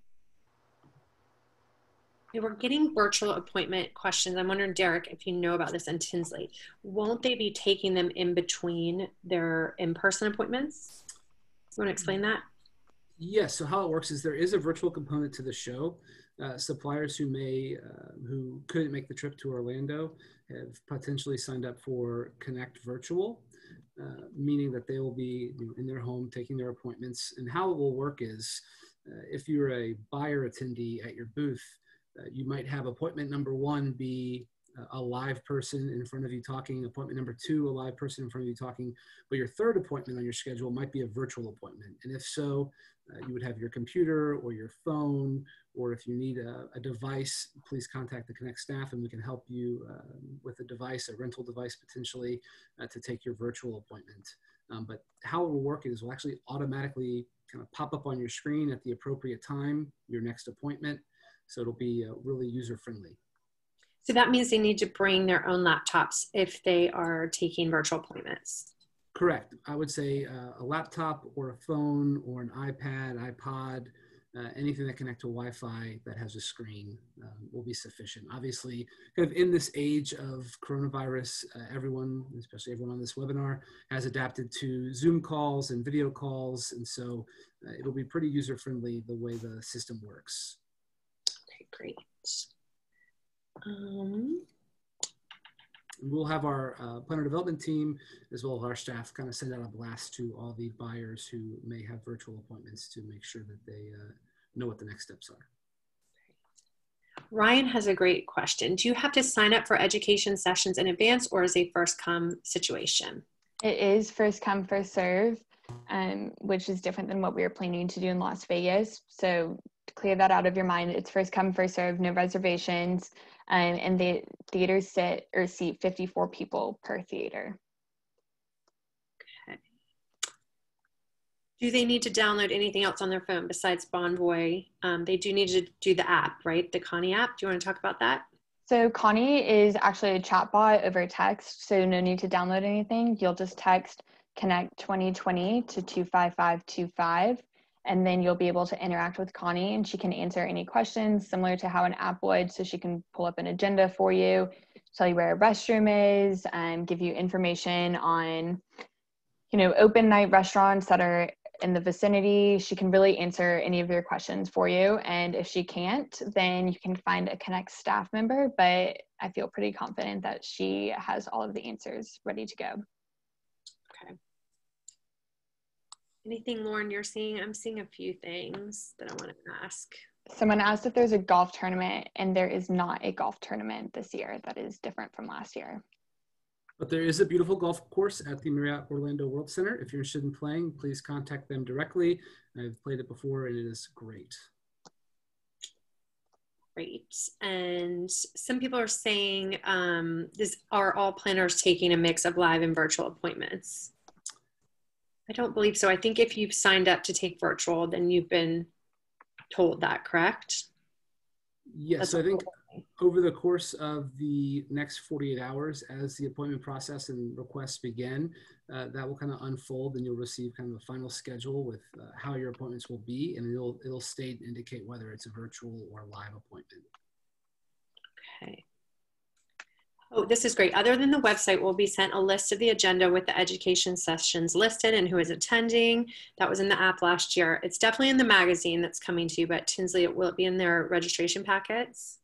A: We're getting virtual appointment questions. I'm wondering, Derek, if you know about this and Tinsley, won't they be taking them in between their in-person appointments? You want to explain that?
C: Yes. So how it works is there is a virtual component to the show. uh, suppliers who may, uh, who couldn't make the trip to Orlando have potentially signed up for Connect Virtual, uh, meaning that they will be in their home taking their appointments. And how it will work is uh, if you're a buyer attendee at your booth, uh, you might have appointment number one be a live person in front of you talking, appointment number two, a live person in front of you talking, but your third appointment on your schedule might be a virtual appointment. And if so, uh, you would have your computer or your phone, or if you need a, a device, please contact the Connect staff and we can help you uh, with a device, a rental device potentially, uh, to take your virtual appointment. Um, but how it will work is we'll actually automatically kind of pop up on your screen at the appropriate time, your next appointment. So it'll be uh, really user friendly.
A: So that means they need to bring their own laptops if they are taking virtual appointments.
C: Correct. I would say uh, a laptop or a phone or an iPad, iPod, uh, anything that connect to Wi-Fi that has a screen um, will be sufficient. Obviously, kind of in this age of coronavirus, uh, everyone, especially everyone on this webinar, has adapted to Zoom calls and video calls, and so uh, it'll be pretty user-friendly the way the system works.
A: Okay, great. Um,
C: we'll have our uh, planner development team as well as our staff kind of send out a blast to all the buyers who may have virtual appointments to make sure that they uh, know what the next steps are.
A: Ryan has a great question. Do you have to sign up for education sessions in advance or is a first come situation?
B: It is first come, first serve, um, which is different than what we were planning to do in Las Vegas. So clear that out of your mind. It's first come, first serve, no reservations um, and the theaters sit or seat 54 people per theater.
A: Okay. Do they need to download anything else on their phone besides Bonvoy? Um, they do need to do the app, right? The Connie app. Do you want to talk about that?
B: So Connie is actually a chatbot over text, so no need to download anything. You'll just text Connect 2020 to 25525 and then you'll be able to interact with Connie and she can answer any questions similar to how an app would. So she can pull up an agenda for you, tell you where a restroom is, and give you information on, you know, open night restaurants that are in the vicinity. She can really answer any of your questions for you. And if she can't, then you can find a Connect staff member. But I feel pretty confident that she has all of the answers ready to go.
A: Anything, Lauren, you're seeing? I'm seeing a few things that I want to ask.
B: Someone asked if there's a golf tournament, and there is not a golf tournament this year. That is different from last year.
C: But there is a beautiful golf course at the Marriott Orlando World Center. If you're interested in playing, please contact them directly. I've played it before, and it is great.
A: Great. And some people are saying, um, this, are all planners taking a mix of live and virtual appointments? I don't believe so. I think if you've signed up to take virtual, then you've been told that, correct?
C: Yes, I think over the course of the next 48 hours, as the appointment process and requests begin, uh, that will kind of unfold and you'll receive kind of a final schedule with uh, how your appointments will be and it'll, it'll state and indicate whether it's a virtual or live appointment.
A: Okay. Oh, this is great. Other than the website, we'll be sent a list of the agenda with the education sessions listed and who is attending. That was in the app last year. It's definitely in the magazine that's coming to you, but Tinsley, will it be in their registration packets?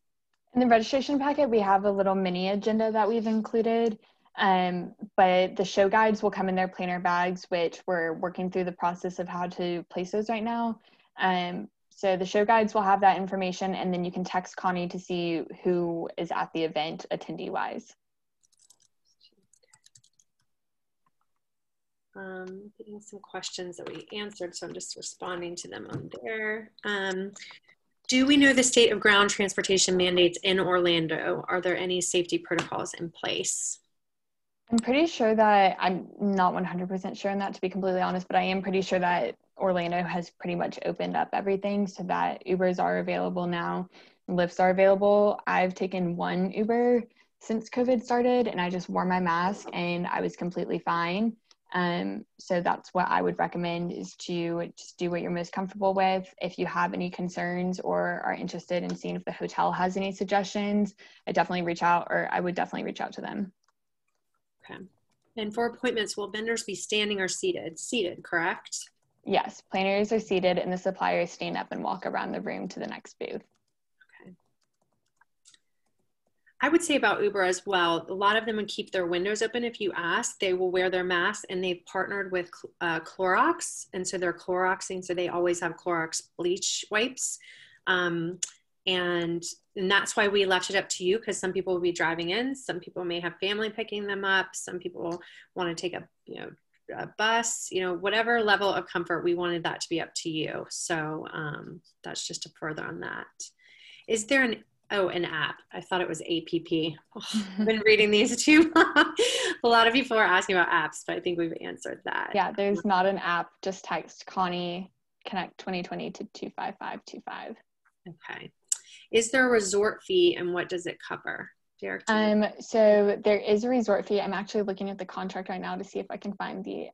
B: In the registration packet, we have a little mini agenda that we've included, um, but the show guides will come in their planner bags, which we're working through the process of how to place those right now. Um, so the show guides will have that information and then you can text Connie to see who is at the event attendee wise.
A: Um, getting some questions that we answered, so I'm just responding to them on there. Um, do we know the state of ground transportation mandates in Orlando? Are there any safety protocols in place?
B: I'm pretty sure that I'm not 100% sure on that to be completely honest, but I am pretty sure that Orlando has pretty much opened up everything so that Ubers are available now, Lyfts are available. I've taken one Uber since COVID started and I just wore my mask and I was completely fine. Um, so that's what I would recommend is to just do what you're most comfortable with. If you have any concerns or are interested in seeing if the hotel has any suggestions, I definitely reach out or I would definitely reach out to them.
A: Okay. And for appointments, will vendors be standing or seated? Seated, correct?
B: Yes, planners are seated and the suppliers stand up and walk around the room to the next booth. Okay.
A: I would say about Uber as well, a lot of them would keep their windows open if you ask. They will wear their masks and they've partnered with uh, Clorox. And so they're Cloroxing, so they always have Clorox bleach wipes. Um, and and that's why we left it up to you because some people will be driving in, some people may have family picking them up, some people want to take a you know a bus, you know whatever level of comfort. We wanted that to be up to you. So um, that's just a further on that. Is there an Oh, an app. I thought it was APP. Oh, I've been [laughs] reading these too a lot of people are asking about apps, but I think we've answered that.
B: Yeah, there's not an app. Just text Connie Connect 2020 to 25525.
A: Okay. Is there a resort fee and what does it cover?
B: Derek? Um, so there is a resort fee. I'm actually looking at the contract right now to see if I can find the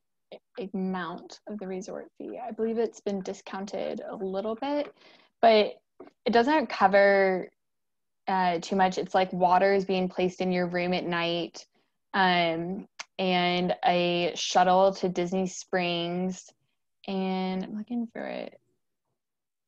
B: amount of the resort fee. I believe it's been discounted a little bit, but it doesn't cover uh, too much. It's like water is being placed in your room at night, um, and a shuttle to Disney Springs. And I'm looking for it.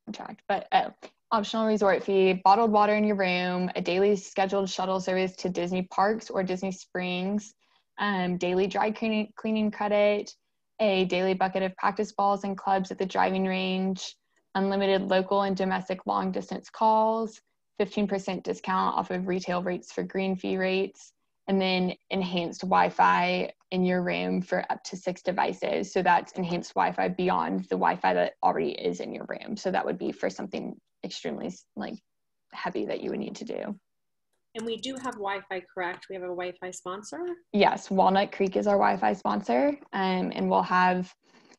B: I'm but oh, optional resort fee, bottled water in your room, a daily scheduled shuttle service to Disney parks or Disney Springs, um, daily dry cleaning, cleaning credit, a daily bucket of practice balls and clubs at the driving range, unlimited local and domestic long distance calls, 15% discount off of retail rates for green fee rates, and then enhanced Wi Fi in your room for up to six devices. So that's enhanced Wi Fi beyond the Wi Fi that already is in your room. So that would be for something extremely like heavy that you would need to do.
A: And we do have Wi Fi, correct? We have a Wi Fi sponsor?
B: Yes, Walnut Creek is our Wi Fi sponsor, um, and we'll have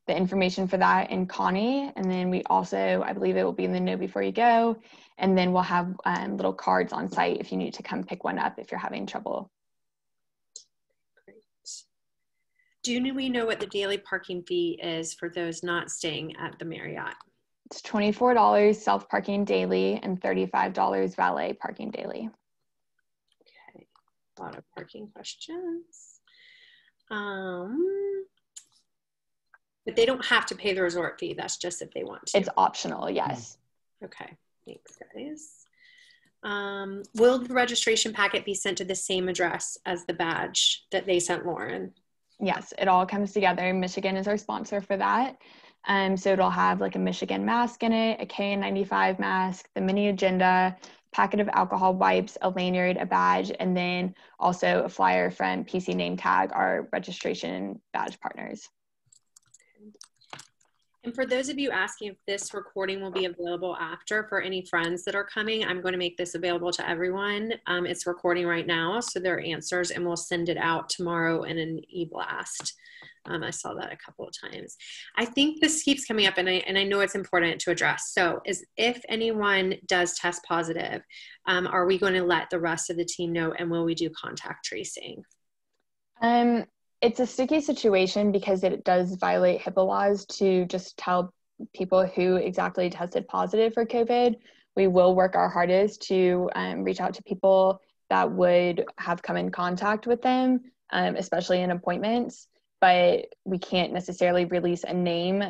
B: the information for that in Connie. And then we also, I believe it will be in the Know Before You Go. And then we'll have um, little cards on site if you need to come pick one up if you're having trouble.
A: Great. Do we know what the daily parking fee is for those not staying at the Marriott?
B: It's $24 self parking daily and $35 valet parking daily.
A: Okay, a lot of parking questions. Um, but they don't have to pay the resort fee. That's just if they want to.
B: It's optional, yes.
A: Okay, thanks, guys. Um, will the registration packet be sent to the same address as the badge that they sent Lauren?
B: Yes, it all comes together. Michigan is our sponsor for that. Um, so it'll have like a Michigan mask in it, a KN95 mask, the mini agenda, packet of alcohol wipes, a lanyard, a badge, and then also a flyer from PC Name Tag, our registration badge partners.
A: And for those of you asking if this recording will be available after for any friends that are coming, I'm going to make this available to everyone. Um, it's recording right now, so there are answers, and we'll send it out tomorrow in an e-blast. Um, I saw that a couple of times. I think this keeps coming up, and I and I know it's important to address. So, is if anyone does test positive, um, are we going to let the rest of the team know, and will we do contact tracing?
B: Um, it's a sticky situation because it does violate HIPAA laws to just tell people who exactly tested positive for COVID. We will work our hardest to um, reach out to people that would have come in contact with them, um, especially in appointments, but we can't necessarily release a name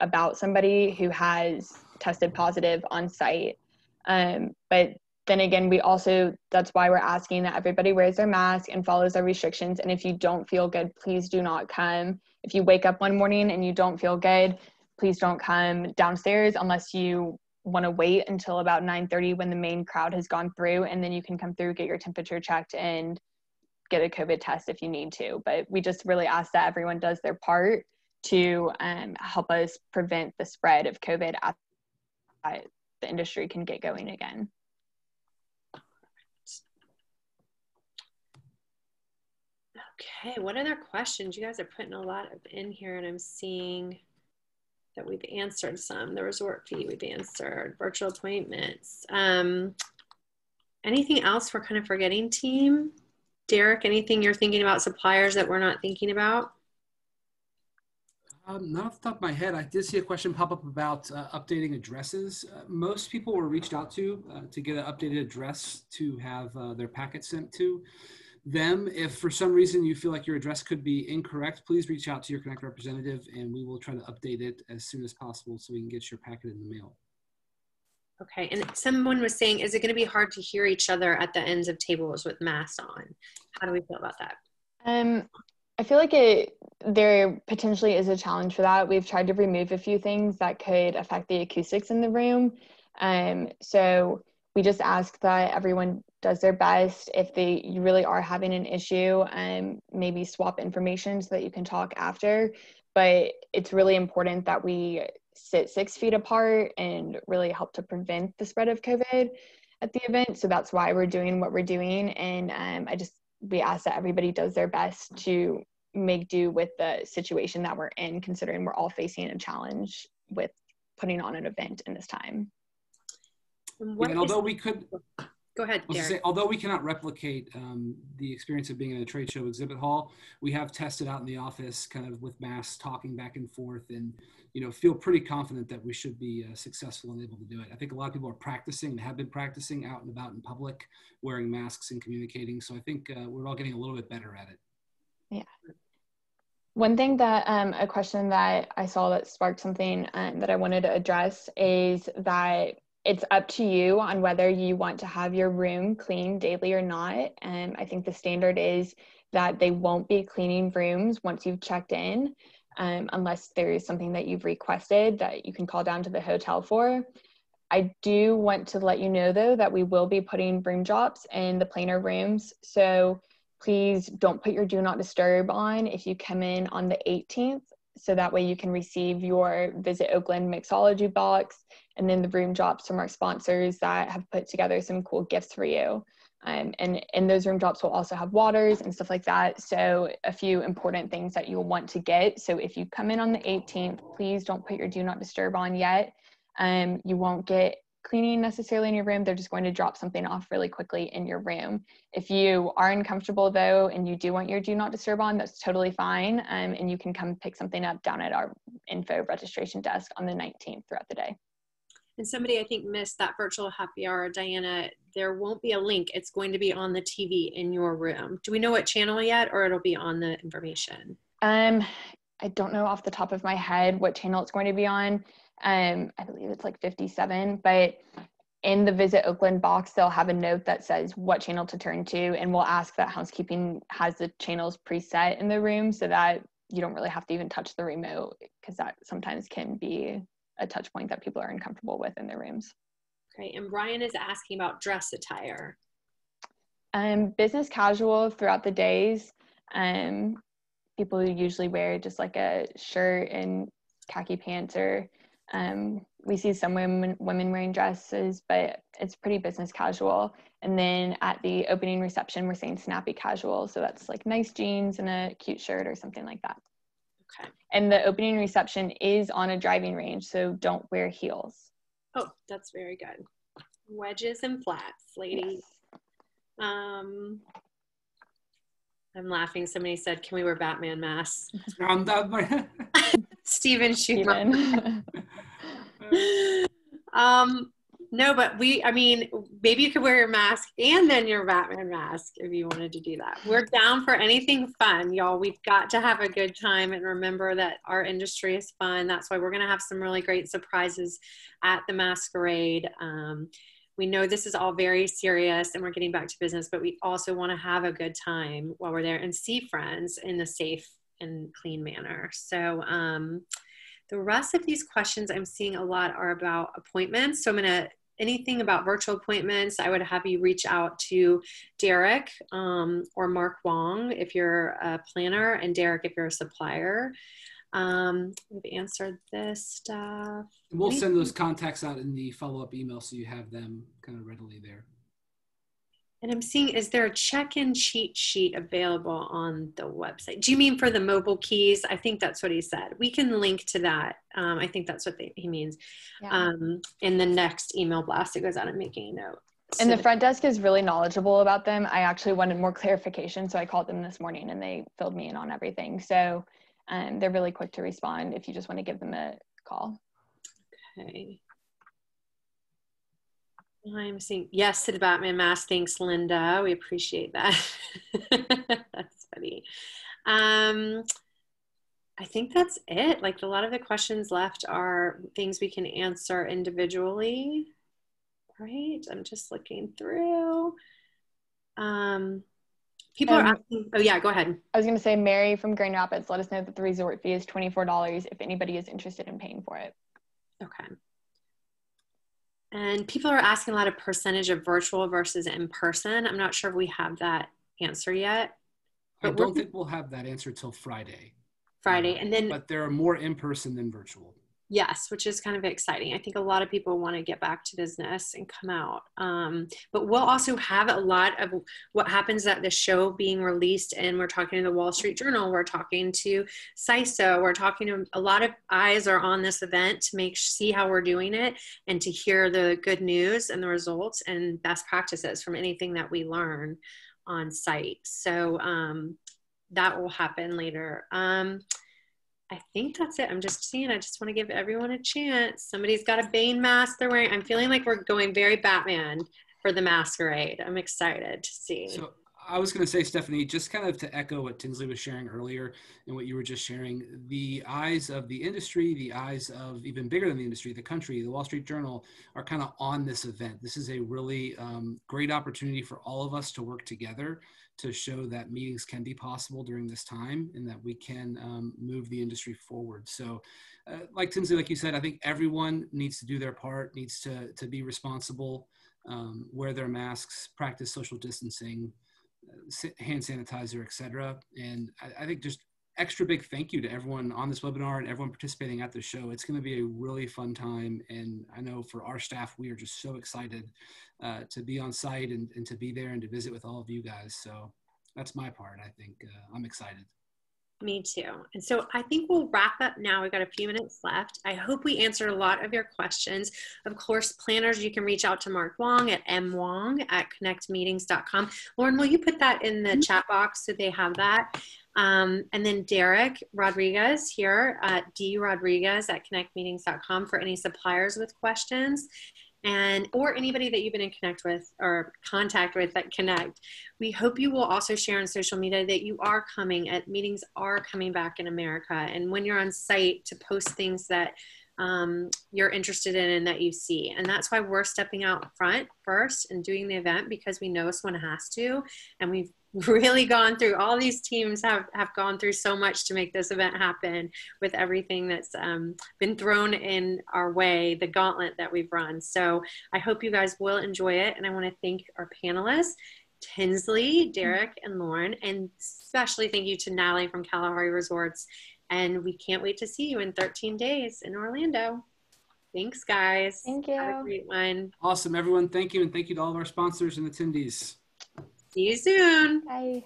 B: about somebody who has tested positive on site. Um, but then again, we also, that's why we're asking that everybody wears their mask and follows our restrictions. And if you don't feel good, please do not come. If you wake up one morning and you don't feel good, please don't come downstairs unless you want to wait until about 9.30 when the main crowd has gone through and then you can come through get your temperature checked and get a covid test if you need to but we just really ask that everyone does their part to um, help us prevent the spread of covid at the industry can get going again
A: Okay, what other questions? You guys are putting a lot of in here, and I'm seeing that we've answered some. The resort fee we've answered, virtual appointments. Um, anything else we're kind of forgetting, team? Derek, anything you're thinking about suppliers that we're not thinking about?
C: Um, not off the top of my head, I did see a question pop up about uh, updating addresses. Uh, most people were reached out to uh, to get an updated address to have uh, their packet sent to them. If for some reason you feel like your address could be incorrect, please reach out to your Connect representative and we will try to update it as soon as possible so we can get your packet in the mail.
A: Okay, and someone was saying, is it going to be hard to hear each other at the ends of tables with masks on? How do we feel about that?
B: Um, I feel like it there potentially is a challenge for that. We've tried to remove a few things that could affect the acoustics in the room. Um, so we just ask that everyone does their best. If they you really are having an issue, um, maybe swap information so that you can talk after. But it's really important that we sit six feet apart and really help to prevent the spread of COVID at the event. So that's why we're doing what we're doing. And um, I just, we ask that everybody does their best to make do with the situation that we're in, considering we're all facing a challenge with putting on an event in this time.
C: And although we could
A: Go ahead,
C: Say, although we cannot replicate um, the experience of being in a trade show exhibit hall, we have tested out in the office, kind of with masks, talking back and forth, and you know, feel pretty confident that we should be uh, successful and able to do it. I think a lot of people are practicing and have been practicing out and about in public, wearing masks and communicating. So I think uh, we're all getting a little bit better at it.
B: Yeah. One thing that um, a question that I saw that sparked something um, that I wanted to address is that it's up to you on whether you want to have your room cleaned daily or not. And I think the standard is that they won't be cleaning rooms once you've checked in, um, unless there is something that you've requested that you can call down to the hotel for. I do want to let you know though that we will be putting room drops in the planar rooms. So please don't put your do not disturb on if you come in on the 18th so that way you can receive your Visit Oakland mixology box and then the room drops from our sponsors that have put together some cool gifts for you. Um, and in those room drops will also have waters and stuff like that. So a few important things that you'll want to get. So if you come in on the 18th, please don't put your do not disturb on yet. Um, you won't get cleaning necessarily in your room. They're just going to drop something off really quickly in your room. If you are uncomfortable though, and you do want your do not disturb on, that's totally fine. Um, and you can come pick something up down at our info registration desk on the 19th throughout the day.
A: And somebody I think missed that virtual happy hour, Diana. There won't be a link. It's going to be on the TV in your room. Do we know what channel yet, or it'll be on the information?
B: Um, I don't know off the top of my head what channel it's going to be on. Um, I believe it's like 57, but in the Visit Oakland box, they'll have a note that says what channel to turn to, and we'll ask that housekeeping has the channels preset in the room so that you don't really have to even touch the remote because that sometimes can be a touch point that people are uncomfortable with in their rooms.
A: Okay, and Brian is asking about dress attire.
B: Um, business casual throughout the days. Um, people usually wear just like a shirt and khaki pants or um, we see some women women wearing dresses, but it's pretty business casual. And then at the opening reception, we're saying snappy casual, so that's like nice jeans and a cute shirt or something like that.
A: Okay.
B: And the opening reception is on a driving range, so don't wear heels.
A: Oh, that's very good. Wedges and flats, ladies. Yes. Um, I'm laughing. Somebody said, "Can we wear Batman masks?" [laughs] [laughs] [laughs] Steven Schumer. [laughs] um, no, but we, I mean, maybe you could wear your mask and then your Batman mask if you wanted to do that. We're down for anything fun, y'all. We've got to have a good time and remember that our industry is fun. That's why we're going to have some really great surprises at the masquerade. Um, we know this is all very serious and we're getting back to business, but we also want to have a good time while we're there and see friends in a safe and clean manner. So, um, the rest of these questions I'm seeing a lot are about appointments. So I'm to anything about virtual appointments, I would have you reach out to Derek um, or Mark Wong if you're a planner, and Derek if you're a supplier. Um, we've answered this stuff.
C: We'll send those contacts out in the follow up email so you have them kind of readily there.
A: And I'm seeing, is there a check-in cheat sheet available on the website? Do you mean for the mobile keys? I think that's what he said. We can link to that. Um, I think that's what they, he means. Yeah. Um, in the next email blast, it goes out and making a note.
B: And the front desk is really knowledgeable about them. I actually wanted more clarification, so I called them this morning and they filled me in on everything. So um, they're really quick to respond if you just want to give them a call.
A: Okay. I'm seeing yes to the Batman mask. Thanks, Linda. We appreciate that. [laughs] that's funny. Um, I think that's it. Like a lot of the questions left are things we can answer individually. right, I'm just looking through. Um, people
B: Um,
A: are asking. Oh yeah, go ahead.
B: I was going to say, Mary from Grand Rapids, let us know that the resort fee is $24 if anybody is interested in paying for it.
A: Okay. And people are asking a lot of percentage of virtual versus in person. I'm not sure if we have that answer yet.
C: I don't think we'll have that answer till Friday.
A: Friday, um, and then
C: But there are more in person than virtual.
A: Yes, which is kind of exciting. I think a lot of people want to get back to business and come out. Um, but we'll also have a lot of what happens at the show being released, and we're talking to the Wall Street Journal, we're talking to CISO, we're talking to a lot of eyes are on this event to make see how we're doing it and to hear the good news and the results and best practices from anything that we learn on site. So um, that will happen later. Um, I think that's it. I'm just seeing. I just want to give everyone a chance. Somebody's got a Bane mask they're wearing. I'm feeling like we're going very Batman for the masquerade. I'm excited to see.
C: So I was going to say, Stephanie, just kind of to echo what Tinsley was sharing earlier and what you were just sharing, the eyes of the industry, the eyes of even bigger than the industry, the country, the Wall Street Journal are kind of on this event. This is a really um, great opportunity for all of us to work together to show that meetings can be possible during this time and that we can um, move the industry forward. So, uh, like Tinsley, like you said, I think everyone needs to do their part, needs to, to be responsible, um, wear their masks, practice social distancing, uh, hand sanitizer, etc. And I, I, think just extra big thank you to everyone on this webinar and everyone participating at the show. It's going to be a really fun time. And I know for our staff, we are just so excited uh, to be on site and, and to be there and to visit with all of you guys. So that's my part. I think uh, I'm excited.
A: Me too. And so I think we'll wrap up now. We've got a few minutes left. I hope we answered a lot of your questions. Of course, planners, you can reach out to Mark Wong at mwong at connectmeetings.com. Lauren, will you put that in the mm-hmm. chat box so they have that? Um, and then Derek Rodriguez here at D Rodriguez at connectmeetings.com for any suppliers with questions and or anybody that you've been in connect with or contact with at connect. We hope you will also share on social media that you are coming at meetings are coming back in america. And when you're on site to post things that um, you're interested in and that you see. And that's why we're stepping out front first and doing the event because we know someone has to and we've really gone through all these teams have have gone through so much to make this event happen with everything that's um, been thrown in our way the gauntlet that we've run. So i hope you guys will enjoy it and i want to thank our panelists tinsley derek and lauren and especially thank you to natalie from kalahari resorts and we can't wait to see you in 13 days in orlando. Thanks guys.
B: Thank you
A: have a great one.
C: Awesome everyone. Thank you and thank you to all of our sponsors and attendees
A: See you soon.
B: Bye.